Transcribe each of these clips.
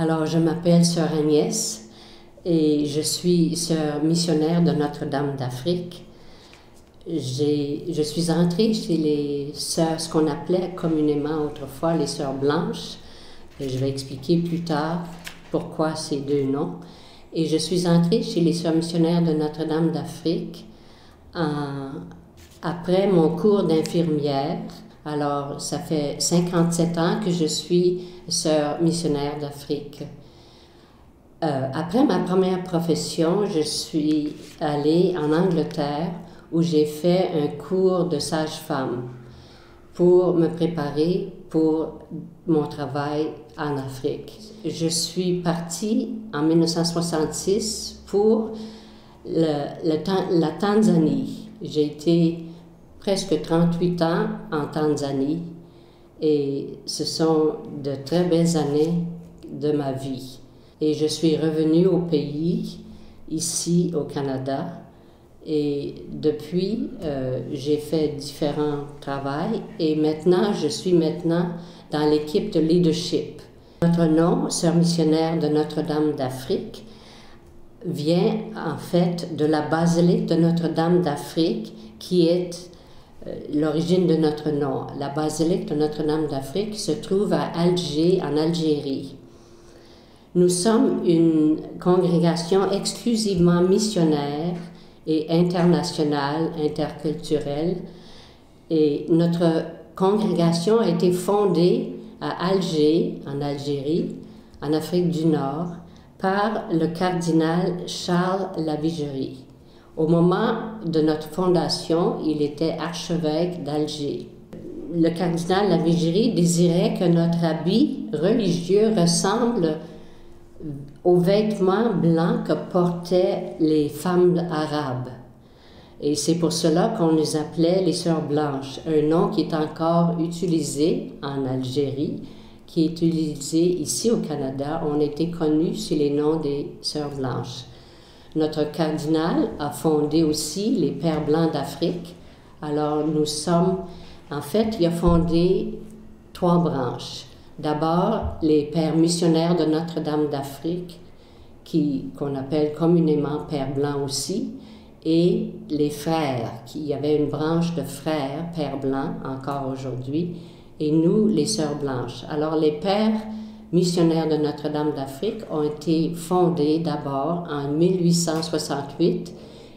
Alors, je m'appelle Sœur Agnès et je suis sœur missionnaire de Notre-Dame d'Afrique. Je suis entrée chez les sœurs, ce qu'on appelait communément autrefois les sœurs blanches. Et je vais expliquer plus tard pourquoi ces deux noms. Et je suis entrée chez les sœurs missionnaires de Notre-Dame d'Afrique après mon cours d'infirmière. Alors, ça fait 57 ans que je suis sœur missionnaire d'Afrique. Euh, après ma première profession, je suis allée en Angleterre où j'ai fait un cours de sage-femme pour me préparer pour mon travail en Afrique. Je suis partie en 1966 pour la Tanzanie. J'ai été presque 38 ans en Tanzanie et ce sont de très belles années de ma vie. Et je suis revenue au pays, ici au Canada, et depuis, euh, j'ai fait différents travaux et maintenant, je suis maintenant dans l'équipe de leadership. Notre nom, Sœur missionnaire de Notre-Dame d'Afrique, vient en fait de la basilique de Notre-Dame d'Afrique qui est l'origine de notre nom. La basilique de Notre-Dame d'Afrique se trouve à Alger, en Algérie. Nous sommes une congrégation exclusivement missionnaire et internationale, interculturelle. Et notre congrégation a été fondée à Alger, en Algérie, en Afrique du Nord, par le cardinal Charles Lavigerie. Au moment de notre fondation, il était archevêque d'Alger. Le cardinal Lavigerie désirait que notre habit religieux ressemble aux vêtements blancs que portaient les femmes arabes. Et c'est pour cela qu'on les appelait les sœurs blanches, un nom qui est encore utilisé en Algérie, qui est utilisé ici au Canada. On était connus sous les noms des sœurs blanches. Notre cardinal a fondé aussi les Pères blancs d'Afrique. Alors nous sommes, en fait, il a fondé trois branches. D'abord, les pères missionnaires de Notre-Dame d'Afrique, qu'on appelle communément Pères blancs aussi, et les frères, qui y avait une branche de frères, Pères blancs, encore aujourd'hui, et nous, les Sœurs blanches. Alors, les pères missionnaires de Notre-Dame d'Afrique ont été fondés d'abord en 1868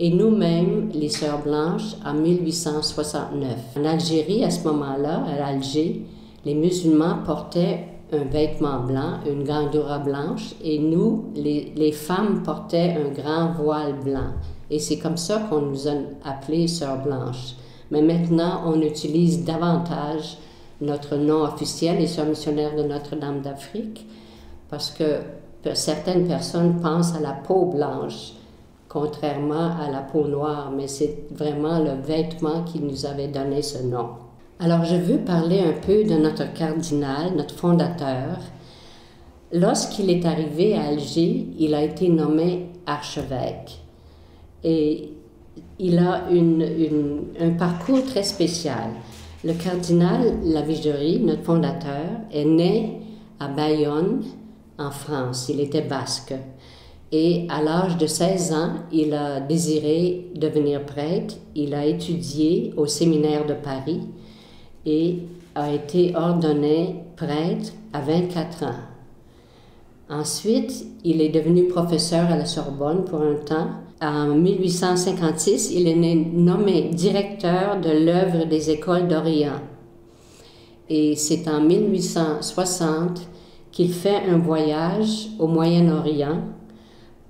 et nous-mêmes, les Sœurs blanches, en 1869. En Algérie, à ce moment-là, à Alger, les musulmans portaient un vêtement blanc, une gandoura blanche, et nous, les, les femmes, portaient un grand voile blanc. Et c'est comme ça qu'on nous a appelés Sœurs blanches. Mais maintenant, on utilise davantage notre nom officiel, les Sœurs missionnaires de Notre-Dame d'Afrique, parce que certaines personnes pensent à la peau blanche, contrairement à la peau noire, mais c'est vraiment le vêtement qui nous avait donné ce nom. Alors, je veux parler un peu de notre cardinal, notre fondateur. Lorsqu'il est arrivé à Alger, il a été nommé archevêque. Et il a un parcours très spécial. Le cardinal Lavigerie, notre fondateur, est né à Bayonne, en France. Il était basque. Et à l'âge de 16 ans, il a désiré devenir prêtre. Il a étudié au séminaire de Paris et a été ordonné prêtre à 24 ans. Ensuite, il est devenu professeur à la Sorbonne pour un temps. En 1856, il est nommé directeur de l'œuvre des écoles d'Orient. Et c'est en 1860 qu'il fait un voyage au Moyen-Orient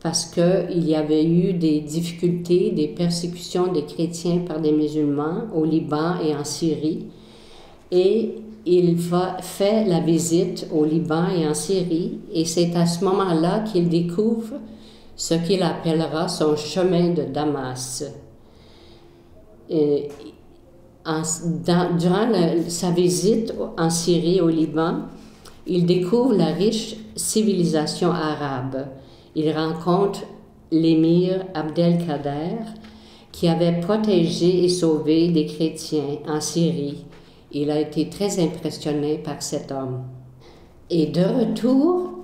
parce qu'il y avait eu des difficultés, des persécutions des chrétiens par des musulmans au Liban et en Syrie et il va, fait la visite au Liban et en Syrie, et c'est à ce moment-là qu'il découvre ce qu'il appellera son chemin de Damas. Et durant sa visite en Syrie, au Liban, il découvre la riche civilisation arabe. Il rencontre l'émir Abdelkader, qui avait protégé et sauvé des chrétiens en Syrie il a été très impressionné par cet homme. Et de retour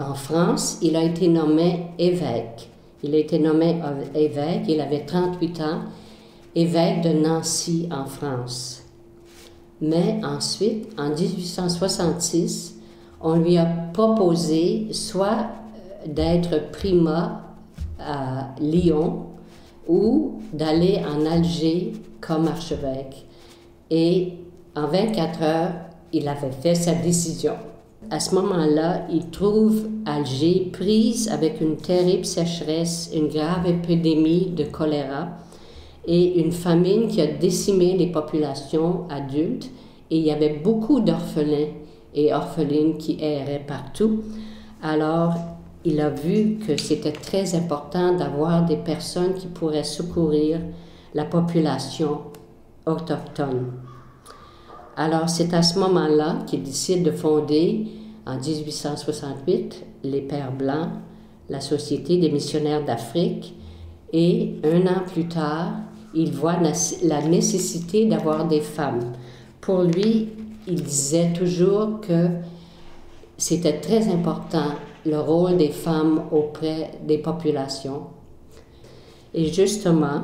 en France, il a été nommé évêque. Il a été nommé évêque, il avait 38 ans, évêque de Nancy en France. Mais ensuite, en 1866, on lui a proposé soit d'être primat à Lyon ou d'aller en Alger comme archevêque. Et en 24 heures, il avait fait sa décision. À ce moment-là, il trouve Alger prise avec une terrible sécheresse, une grave épidémie de choléra et une famine qui a décimé les populations adultes. Et il y avait beaucoup d'orphelins et orphelines qui erraient partout. Alors, il a vu que c'était très important d'avoir des personnes qui pourraient secourir la population autochtone. Alors c'est à ce moment-là qu'il décide de fonder en 1868 les Pères Blancs, la Société des missionnaires d'Afrique, et un an plus tard, il voit la nécessité d'avoir des femmes. Pour lui, il disait toujours que c'était très important le rôle des femmes auprès des populations. Et justement,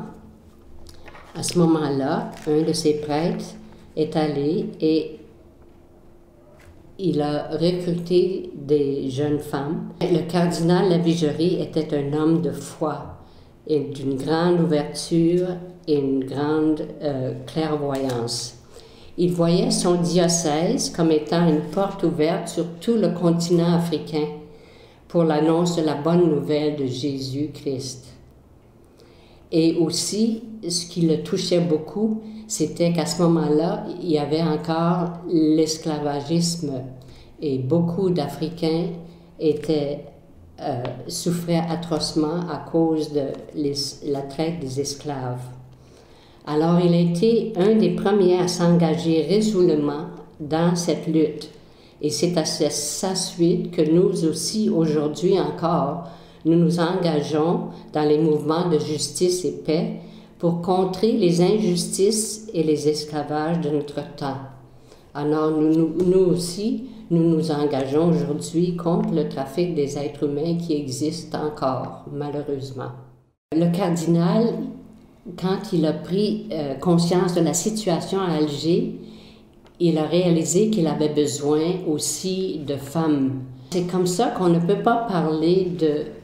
à ce moment-là, un de ses prêtres est allé et il a recruté des jeunes femmes. Le cardinal Lavigerie était un homme de foi et d'une grande ouverture et une grande euh, clairvoyance. Il voyait son diocèse comme étant une porte ouverte sur tout le continent africain pour l'annonce de la bonne nouvelle de Jésus-Christ. Et aussi, ce qui le touchait beaucoup, c'était qu'à ce moment-là, il y avait encore l'esclavagisme et beaucoup d'Africains étaient euh, souffraient atrocement à cause de la traite des esclaves. Alors il a été un des premiers à s'engager résolument dans cette lutte et c'est à sa suite que nous aussi, aujourd'hui encore, nous nous engageons dans les mouvements de justice et paix pour contrer les injustices et les esclavages de notre temps. Alors nous, aussi, nous nous engageons aujourd'hui contre le trafic des êtres humains qui existe encore, malheureusement. Le cardinal, quand il a pris euh, conscience de la situation à Alger, il a réalisé qu'il avait besoin aussi de femmes. C'est comme ça qu'on ne peut pas parler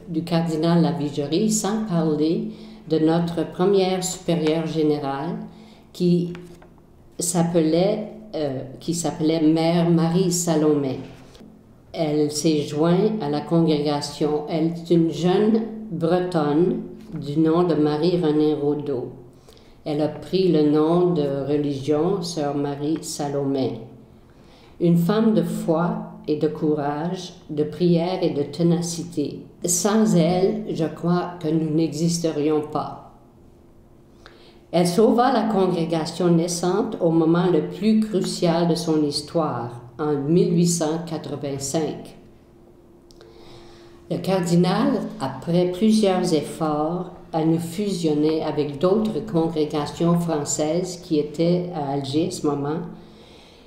du cardinal Lavigerie sans parler de notre première supérieure générale qui s'appelait euh, qui s'appelait Mère Marie Salomé. Elle s'est jointe à la congrégation. Elle est une jeune bretonne du nom de Marie-Renée Rodeau. Elle a pris le nom de religion Sœur Marie Salomé. Une femme de foi et de courage, de prière et de ténacité. Sans elle, je crois que nous n'existerions pas. Elle sauva la congrégation naissante au moment le plus crucial de son histoire, en 1885. Le cardinal, après plusieurs efforts, à nous fusionner avec d'autres congrégations françaises qui étaient à Alger à ce moment,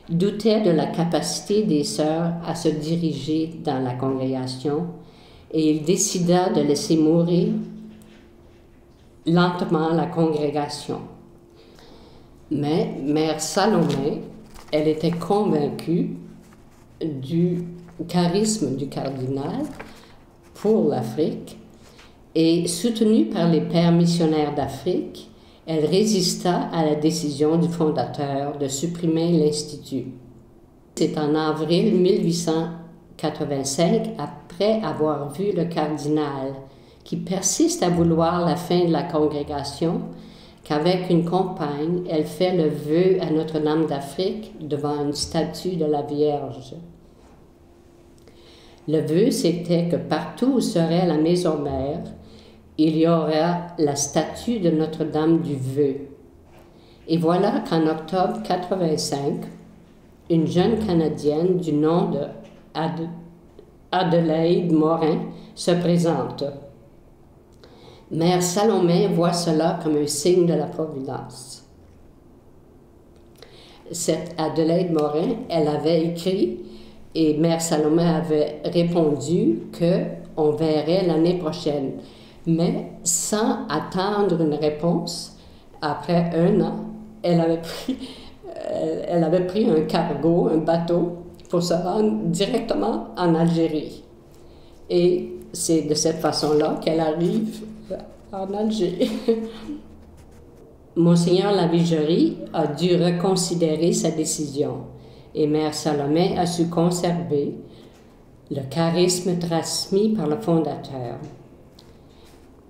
doutait de la capacité des sœurs à se diriger dans la congrégation et il décida de laisser mourir lentement la congrégation. Mais Mère Salomé, elle était convaincue du charisme du cardinal pour l'Afrique et soutenue par les pères missionnaires d'Afrique, elle résista à la décision du fondateur de supprimer l'Institut. C'est en avril 1885, après avoir vu le cardinal, qui persiste à vouloir la fin de la congrégation, qu'avec une compagne, elle fait le vœu à Notre-Dame d'Afrique devant une statue de la Vierge. Le vœu, c'était que partout où serait la maison mère, il y aura la statue de Notre-Dame du Vœu. Et voilà qu'en octobre 85, une jeune Canadienne du nom de Adelaide Morin se présente. Mère Salomé voit cela comme un signe de la Providence. Cette Adelaide Morin, elle avait écrit Et Mère Salomé avait répondu que on verrait l'année prochaine, mais sans attendre une réponse. Après un an, elle avait pris, elle avait pris un cargo, un bateau, pour se rendre directement en Algérie. Et c'est de cette façon-là qu'elle arrive en Algérie. Monseigneur Lavigerie a dû reconsidérer sa décision et Mère Salomé a su conserver le charisme transmis par le fondateur.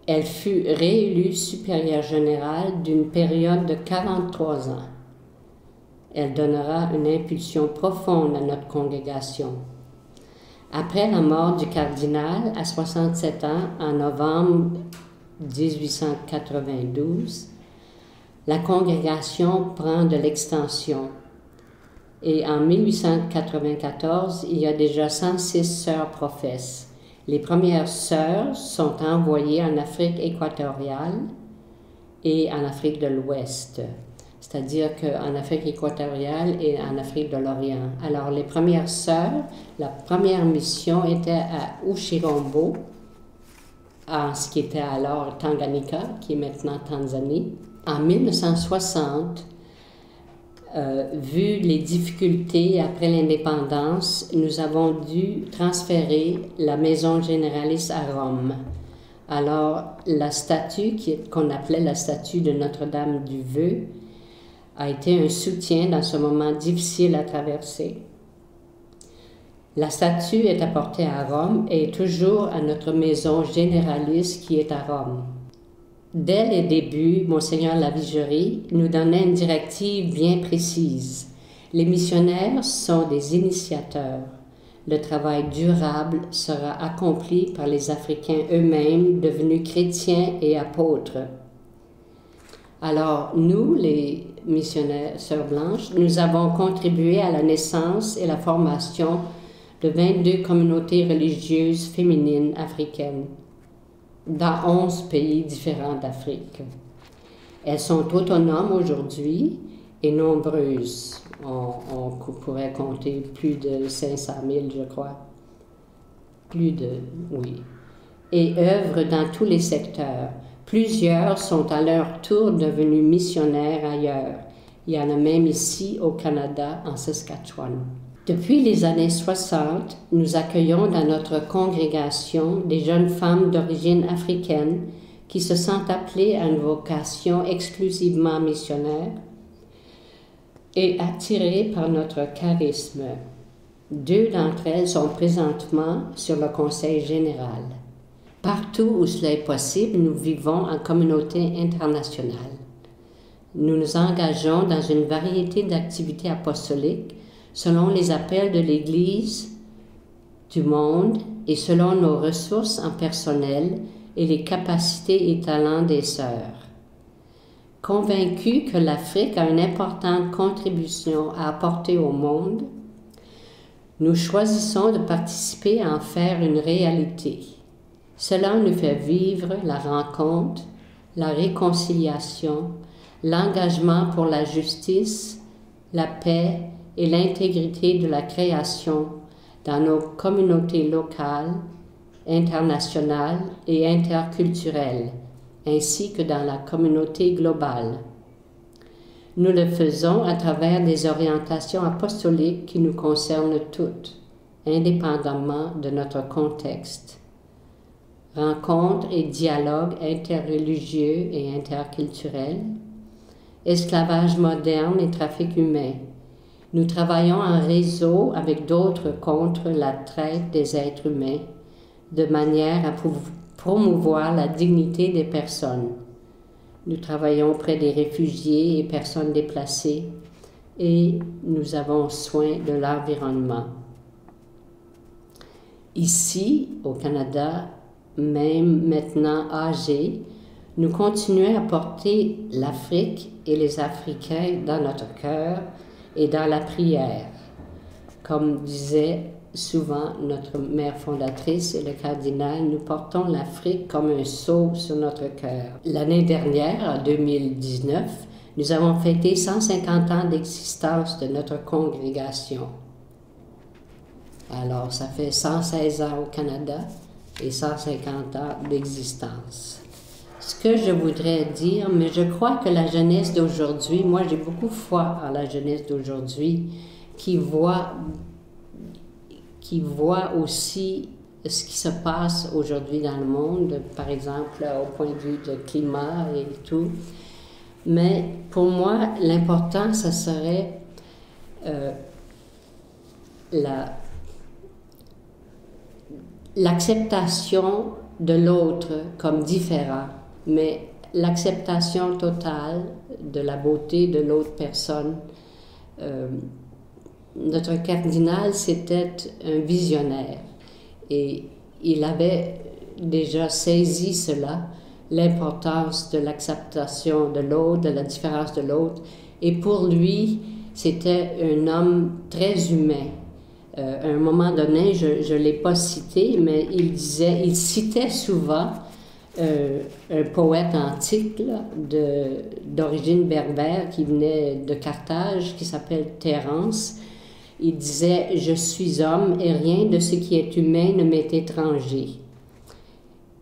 Elle fut réélue supérieure générale d'une période de 43 ans. Elle donnera une impulsion profonde à notre congrégation. Après la mort du cardinal à 67 ans en novembre 1892, la congrégation prend de l'extension et en 1894, il y a déjà 106 sœurs professes. Les premières sœurs sont envoyées en Afrique équatoriale et en Afrique de l'Ouest, c'est-à-dire qu'en Afrique équatoriale et en Afrique de l'Orient. Alors, les premières sœurs, la première mission était à Ushirombo, en ce qui était alors Tanganyika, qui est maintenant Tanzanie. En 1960, euh, vu les difficultés après l'indépendance, nous avons dû transférer la maison généraliste à Rome. Alors, la statue qu'on appelait la statue de Notre-Dame du Vœu a été un soutien dans ce moment difficile à traverser. La statue est apportée à Rome et toujours à notre maison généraliste qui est à Rome. Dès les débuts, Monseigneur Lavigerie nous donnait une directive bien précise. Les missionnaires sont des initiateurs. Le travail durable sera accompli par les Africains eux-mêmes devenus chrétiens et apôtres. Alors, nous, les missionnaires Sœurs Blanches, nous avons contribué à la naissance et la formation de 22 communautés religieuses féminines africaines dans 11 pays différents d'Afrique. Elles sont autonomes aujourd'hui et nombreuses. On, pourrait compter plus de 500 000, je crois. Plus de, oui. Et œuvrent dans tous les secteurs. Plusieurs sont à leur tour devenus missionnaires ailleurs. Il y en a même ici au Canada, en Saskatchewan. Depuis les années 60, nous accueillons dans notre congrégation des jeunes femmes d'origine africaine qui se sentent appelées à une vocation exclusivement missionnaire et attirées par notre charisme. Deux d'entre elles sont présentement sur le Conseil général. Partout où cela est possible, nous vivons en communauté internationale. Nous nous engageons dans une variété d'activités apostoliques selon les appels de l'Église du monde et selon nos ressources en personnel et les capacités et talents des sœurs. Convaincus que l'Afrique a une importante contribution à apporter au monde, nous choisissons de participer à en faire une réalité. Cela nous fait vivre la rencontre, la réconciliation, l'engagement pour la justice, la paix et l'intégrité de la création dans nos communautés locales, internationales et interculturelles, ainsi que dans la communauté globale. Nous le faisons à travers des orientations apostoliques qui nous concernent toutes, indépendamment de notre contexte. Rencontres et dialogues interreligieux et interculturels, esclavage moderne et trafic humain, nous travaillons en réseau avec d'autres contre la traite des êtres humains, de manière à promouvoir la dignité des personnes. Nous travaillons auprès des réfugiés et personnes déplacées et nous avons soin de l'environnement. Ici, au Canada, même maintenant âgé, nous continuons à porter l'Afrique et les Africains dans notre cœur et dans la prière. Comme disait souvent notre mère fondatrice et le cardinal, nous portons l'Afrique comme un sceau sur notre cœur. L'année dernière, en 2019, nous avons fêté 150 ans d'existence de notre congrégation. Alors, ça fait 116 ans au Canada et 150 ans d'existence. Ce que je voudrais dire, mais je crois que la jeunesse d'aujourd'hui, moi j'ai beaucoup foi en la jeunesse d'aujourd'hui, qui voit, qui voit aussi ce qui se passe aujourd'hui dans le monde, par exemple au point de vue du climat et tout. Mais pour moi, l'important, ça serait euh, la, l'acceptation de l'autre comme différent, mais l'acceptation totale de la beauté de l'autre personne. Euh, notre cardinal, c'était un visionnaire et il avait déjà saisi cela, l'importance de l'acceptation de l'autre, de la différence de l'autre. Et pour lui, c'était un homme très humain. Euh, à un moment donné, je ne l'ai pas cité, mais il disait, il citait souvent euh, un poète antique d'origine berbère qui venait de Carthage, qui s'appelle Terence, il disait Je suis homme et rien de ce qui est humain ne m'est étranger.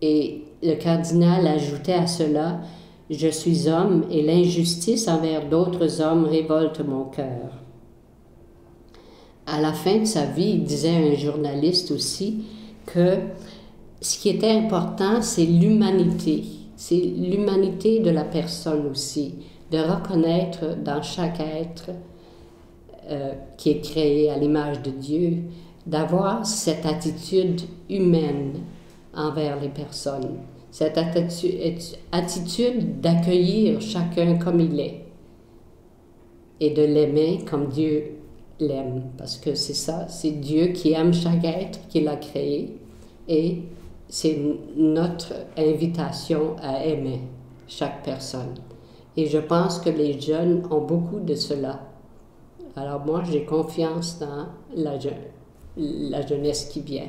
Et le cardinal ajoutait à cela Je suis homme et l'injustice envers d'autres hommes révolte mon cœur. À la fin de sa vie, il disait à un journaliste aussi que ce qui était important, c'est l'humanité. C'est l'humanité de la personne aussi, de reconnaître dans chaque être euh, qui est créé à l'image de Dieu, d'avoir cette attitude humaine envers les personnes, cette attitude d'accueillir chacun comme il est et de l'aimer comme Dieu l'aime, parce que c'est ça, c'est Dieu qui aime chaque être qu'il a créé et c'est notre invitation à aimer chaque personne. Et je pense que les jeunes ont beaucoup de cela. Alors moi, j'ai confiance dans la, la jeunesse qui vient.